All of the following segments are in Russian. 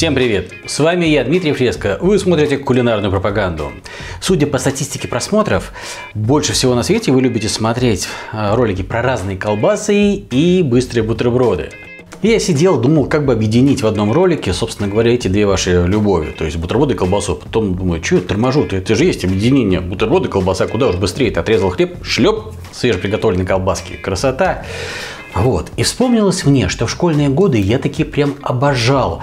Всем привет! С вами я, Дмитрий Фреско. Вы смотрите кулинарную пропаганду. Судя по статистике просмотров, больше всего на свете вы любите смотреть э, ролики про разные колбасы и быстрые бутерброды. Я сидел, думал, как бы объединить в одном ролике, собственно говоря, эти две ваши любови. То есть бутерброды и колбасу. Потом думаю, что торможу? Это же есть объединение. Бутерброды и колбаса. Куда уж быстрее. Ты отрезал хлеб, шлеп, свежеприготовленной колбаски. Красота. Вот. И вспомнилось мне, что в школьные годы я таки прям обожал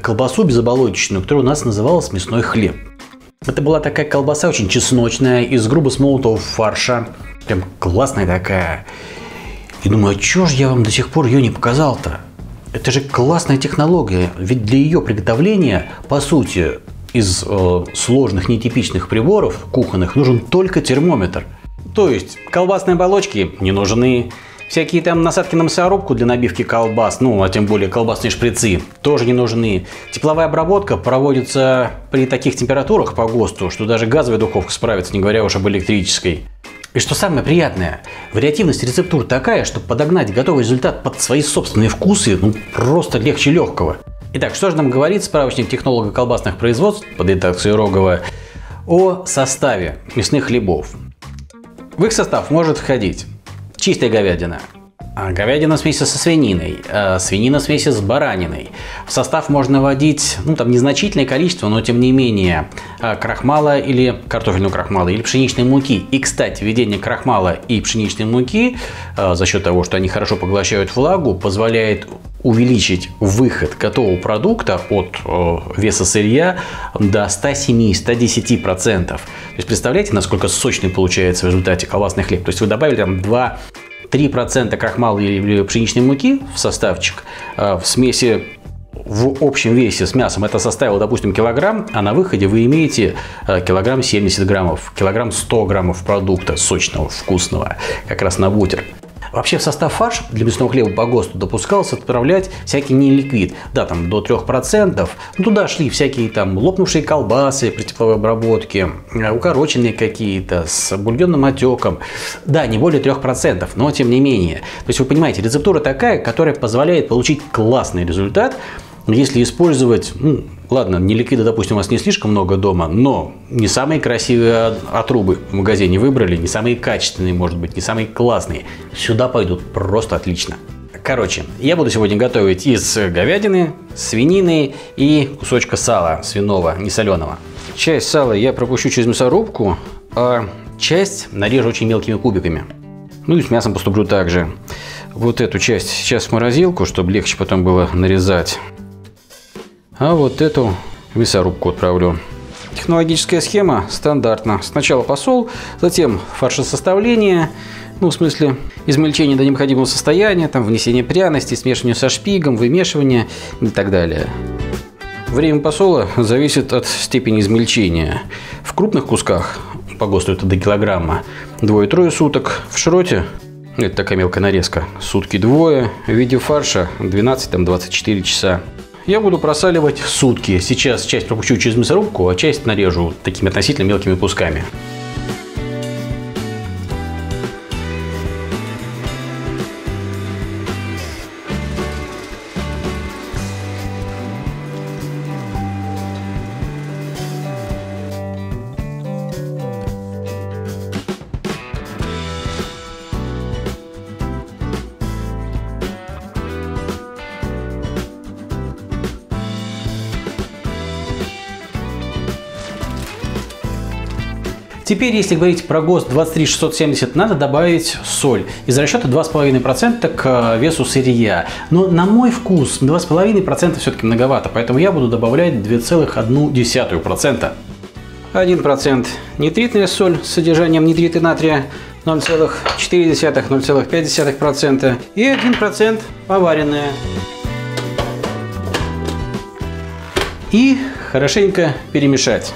колбасу безоболочечную, которая у нас называлась мясной хлеб. Это была такая колбаса очень чесночная, из грубо смолотого фарша. Прям классная такая. И думаю, а чё же я вам до сих пор ее не показал-то? Это же классная технология. Ведь для ее приготовления, по сути, из э, сложных нетипичных приборов кухонных нужен только термометр. То есть колбасные оболочки не нужны, Всякие там насадки на мясорубку для набивки колбас, ну, а тем более колбасные шприцы, тоже не нужны. Тепловая обработка проводится при таких температурах по ГОСТу, что даже газовая духовка справится, не говоря уж об электрической. И что самое приятное, вариативность рецептур такая, что подогнать готовый результат под свои собственные вкусы ну, просто легче легкого. Итак, что же нам говорит справочник технолога колбасных производств под редакцией Рогова о составе мясных хлебов? В их состав может входить чистая говядина. А говядина в смеси со свининой, а свинина в смеси с бараниной. В состав можно вводить, ну там незначительное количество, но тем не менее, а, крахмала или картофельного крахмала или пшеничной муки. И, кстати, введение крахмала и пшеничной муки а, за счет того, что они хорошо поглощают влагу, позволяет увеличить выход готового продукта от э, веса сырья до 107-110%. То есть представляете, насколько сочный получается в результате колбасный хлеб. То есть вы добавили там 2 3% крахмала или пшеничной муки в составчик э, в смеси в общем весе с мясом это составило, допустим, килограмм, а на выходе вы имеете э, килограмм 70 граммов, килограмм 100 граммов продукта сочного, вкусного, как раз на бутер. Вообще в состав фарш для мясного хлеба по ГОСТу допускалось отправлять всякий неликвид. Да, там до 3%. Ну, туда шли всякие там лопнувшие колбасы при тепловой обработке, э, укороченные какие-то, с бульонным отеком. Да, не более 3%, но тем не менее. То есть вы понимаете, рецептура такая, которая позволяет получить классный результат, если использовать, ну, ладно, не ликвида, допустим, у вас не слишком много дома, но не самые красивые отрубы в магазине выбрали, не самые качественные, может быть, не самые классные. Сюда пойдут просто отлично. Короче, я буду сегодня готовить из говядины, свинины и кусочка сала свиного, не соленого. Часть сала я пропущу через мясорубку, а часть нарежу очень мелкими кубиками. Ну и с мясом поступлю также. Вот эту часть сейчас в морозилку, чтобы легче потом было нарезать. А вот эту мясорубку отправлю. Технологическая схема стандартна. Сначала посол, затем фаршесоставление, ну, в смысле, измельчение до необходимого состояния, там, внесение пряностей, смешивание со шпигом, вымешивание и так далее. Время посола зависит от степени измельчения. В крупных кусках, по ГОСТу это до килограмма, двое-трое суток. В широте, это такая мелкая нарезка, сутки двое. В виде фарша 12-24 часа. Я буду просаливать сутки. Сейчас часть пропущу через мясорубку, а часть нарежу такими относительно мелкими кусками. Теперь, если говорить про ГОСТ 23670, надо добавить соль. Из расчета 2,5% к э, весу сырья. Но на мой вкус 2,5% все-таки многовато, поэтому я буду добавлять 2,1%. 1% нитритная соль с содержанием нитрита натрия 0,4-0,5% и 1% поваренная. И хорошенько перемешать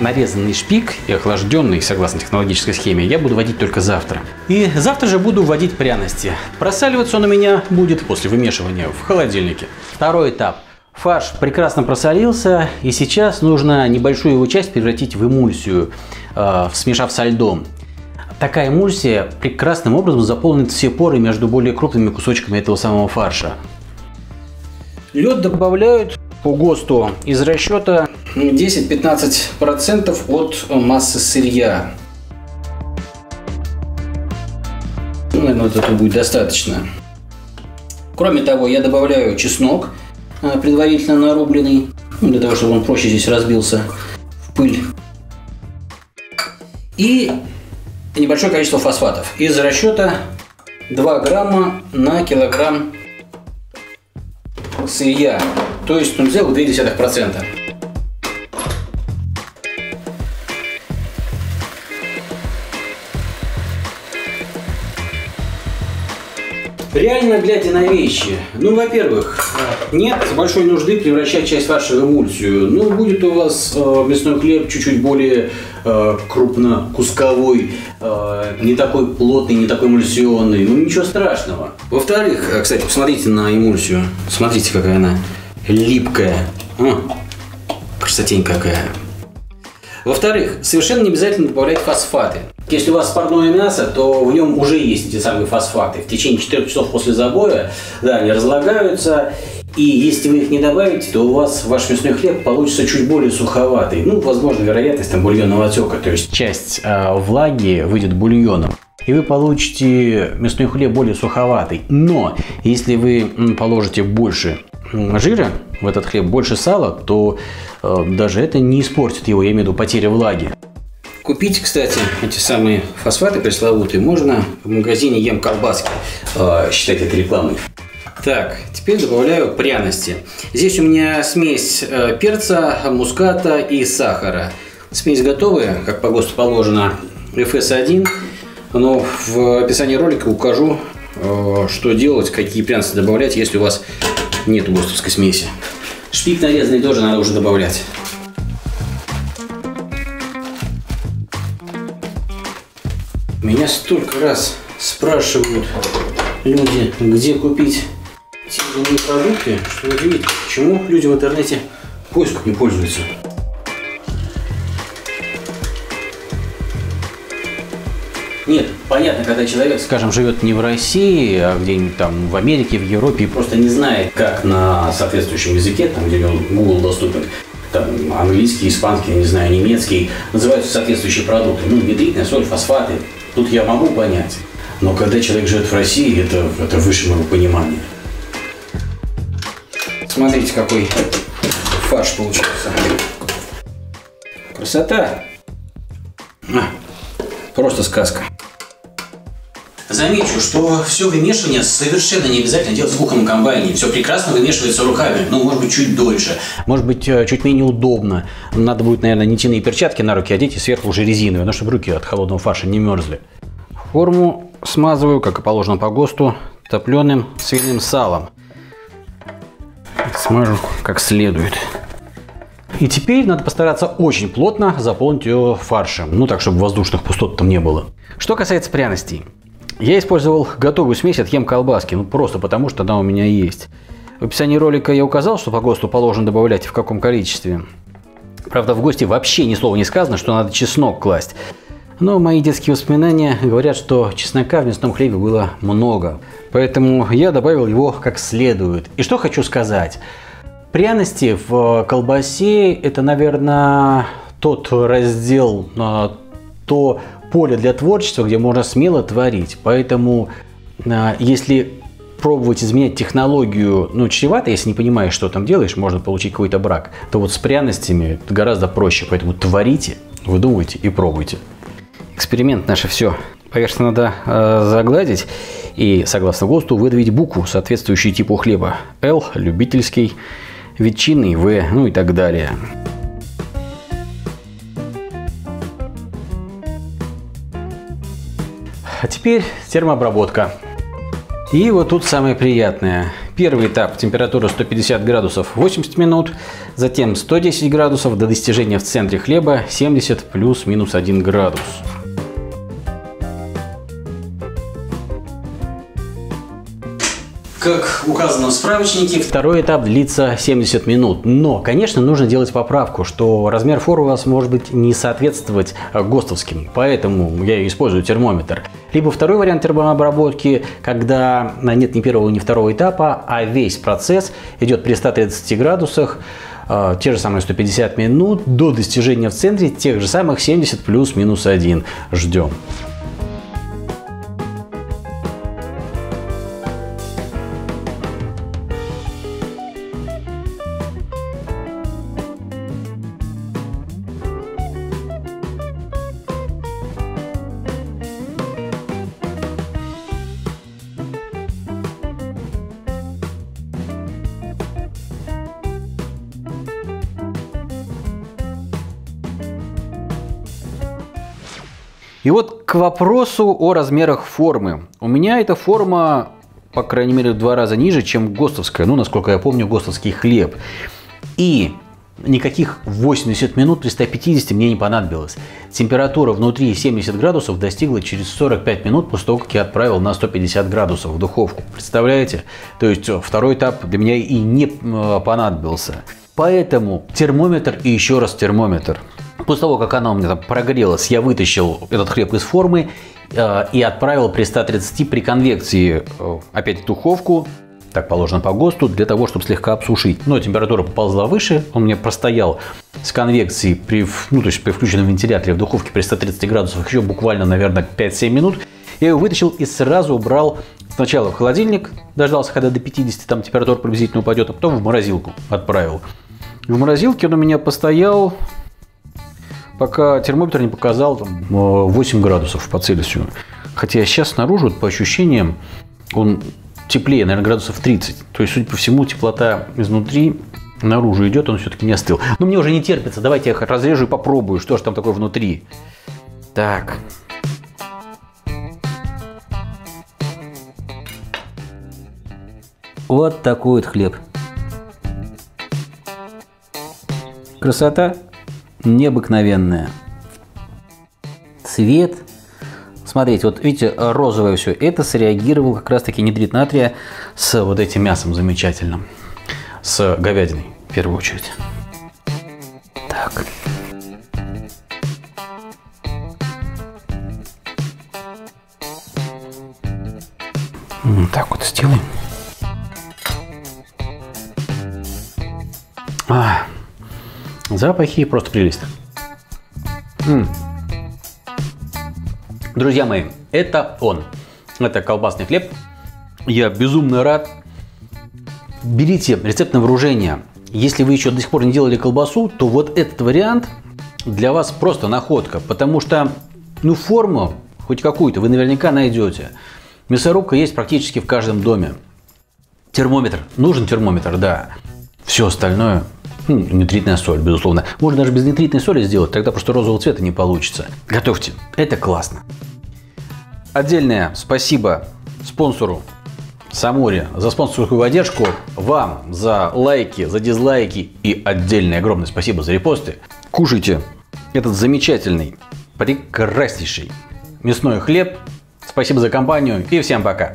нарезанный шпик и охлажденный, согласно технологической схеме, я буду вводить только завтра. И завтра же буду вводить пряности. Просаливаться он у меня будет после вымешивания в холодильнике. Второй этап. Фарш прекрасно просолился, и сейчас нужно небольшую его часть превратить в эмульсию, э, смешав со льдом. Такая эмульсия прекрасным образом заполнит все поры между более крупными кусочками этого самого фарша. Лед добавляют по ГОСТу из расчета 10-15% от массы сырья. Ну, наверное, этого будет достаточно. Кроме того, я добавляю чеснок, а, предварительно нарубленный, ну, для того, чтобы он проще здесь разбился в пыль. И небольшое количество фосфатов. Из расчета 2 грамма на килограмм сырья. То есть 0,2%. Реально глядя на вещи, ну, во-первых, нет большой нужды превращать часть фарша в эмульсию. Ну, будет у вас э, мясной хлеб чуть-чуть более э, крупнокусковой, э, не такой плотный, не такой эмульсионный. Ну, ничего страшного. Во-вторых, э, кстати, посмотрите на эмульсию. Смотрите, какая она липкая. А, красотень какая. Во-вторых, совершенно не обязательно добавлять фосфаты. Если у вас парное мясо, то в нем уже есть эти самые фосфаты. В течение 4 часов после забоя да, они разлагаются. И если вы их не добавите, то у вас ваш мясной хлеб получится чуть более суховатый. Ну, возможно, вероятность там бульонного отека. То есть часть э, влаги выйдет бульоном и вы получите мясной хлеб более суховатый. Но если вы положите больше жира в этот хлеб, больше сала, то э, даже это не испортит его, я имею в виду потеря влаги. Купить, кстати, эти самые фосфаты пресловутые можно в магазине Ем колбаски. Э, считать это рекламой. Так, теперь добавляю пряности. Здесь у меня смесь э, перца, муската и сахара. Смесь готовая, как по ГОСТу положено, FS1. Но в описании ролика укажу, э, что делать, какие пряности добавлять, если у вас нет ГОСТовской смеси. Шпик нарезанный тоже надо уже добавлять. Меня столько раз спрашивают люди, где купить те или иные продукты, что удивительно, почему люди в интернете поиском не пользуются. Нет, понятно, когда человек, скажем, живет не в России, а где-нибудь там в Америке, в Европе, и просто не знает, как на соответствующем языке, там, где он Google доступен, там, английский, испанский, не знаю, немецкий, называются соответствующие продукты. Ну, нитритная соль, фосфаты. Тут я могу понять. Но когда человек живет в России, это, это выше моего понимания. Смотрите, какой фарш получился. Красота. А, просто сказка. Замечу, что все вымешивание совершенно не обязательно делать в кухонном комбайне. Все прекрасно вымешивается руками, ну, может быть, чуть дольше. Может быть, э, чуть менее удобно. Надо будет, наверное, нитяные перчатки на руки одеть и сверху уже резиновые, но чтобы руки от холодного фарша не мерзли. Форму смазываю, как и положено по ГОСТу, топленым свиным салом. Смажу как следует. И теперь надо постараться очень плотно заполнить ее фаршем. Ну так, чтобы воздушных пустот там не было. Что касается пряностей. Я использовал готовую смесь от ем колбаски, ну просто потому, что она у меня есть. В описании ролика я указал, что по ГОСТу положено добавлять в каком количестве. Правда, в ГОСТе вообще ни слова не сказано, что надо чеснок класть. Но мои детские воспоминания говорят, что чеснока в мясном хлебе было много. Поэтому я добавил его как следует. И что хочу сказать. Пряности в колбасе это, наверное, тот раздел, а, то поле для творчества, где можно смело творить. Поэтому, а, если пробовать изменять технологию, ну, чревато, если не понимаешь, что там делаешь, можно получить какой-то брак, то вот с пряностями гораздо проще. Поэтому творите, выдумывайте и пробуйте. Эксперимент наше все. Поверхность надо э, загладить и, согласно ГОСТу, выдавить букву, соответствующую типу хлеба. Л – любительский, ветчинный, В, ну и так далее. А теперь термообработка. И вот тут самое приятное. Первый этап температура 150 градусов 80 минут, затем 110 градусов до достижения в центре хлеба 70 плюс-минус 1 градус. Как указано в справочнике, второй этап длится 70 минут. Но, конечно, нужно делать поправку, что размер фор у вас может быть не соответствовать э, ГОСТовским. Поэтому я использую термометр. Либо второй вариант термообработки, когда нет ни первого, ни второго этапа, а весь процесс идет при 130 градусах, э, те же самые 150 минут до достижения в центре тех же самых 70 плюс-минус 1. Ждем. И вот к вопросу о размерах формы. У меня эта форма, по крайней мере, в два раза ниже, чем ГОСТовская. Ну, насколько я помню, ГОСТовский хлеб. И никаких 80 минут при 150 мне не понадобилось. Температура внутри 70 градусов достигла через 45 минут после того, как я отправил на 150 градусов в духовку. Представляете? То есть э, второй этап для меня и не э, понадобился. Поэтому термометр и еще раз термометр. После того, как она у меня там прогрелась, я вытащил этот хлеб из формы э, и отправил при 130 при конвекции э, опять в духовку, так положено по ГОСТу, для того, чтобы слегка обсушить. Но температура поползла выше, он мне простоял с конвекцией при, ну, то есть при включенном вентиляторе в духовке при 130 градусах еще буквально, наверное, 5-7 минут. Я его вытащил и сразу убрал сначала в холодильник, дождался, когда до 50 там температура приблизительно упадет, а потом в морозилку отправил. В морозилке он у меня постоял пока термометр не показал там, 8 градусов по Цельсию. Хотя сейчас снаружи, вот, по ощущениям, он теплее, наверное, градусов 30. То есть, судя по всему, теплота изнутри наружу идет, он все-таки не остыл. Но мне уже не терпится, давайте я разрежу и попробую, что же там такое внутри. Так. Вот такой вот хлеб. Красота необыкновенная. Цвет. Смотрите, вот видите, розовое все. Это среагировал как раз-таки нитрит натрия с вот этим мясом замечательным. С говядиной, в первую очередь. Так. Так вот сделаем. Запахи просто прелесть. М -м. Друзья мои, это он. Это колбасный хлеб. Я безумно рад. Берите рецепт на вооружение. Если вы еще до сих пор не делали колбасу, то вот этот вариант для вас просто находка. Потому что ну, форму, хоть какую-то, вы наверняка найдете. Мясорубка есть практически в каждом доме. Термометр. Нужен термометр, да. Все остальное ну, нитритная соль, безусловно. Можно даже без нитритной соли сделать, тогда просто розового цвета не получится. Готовьте, это классно. Отдельное спасибо спонсору Самуре за спонсорскую поддержку, вам за лайки, за дизлайки и отдельное огромное спасибо за репосты. Кушайте этот замечательный, прекраснейший мясной хлеб. Спасибо за компанию и всем пока.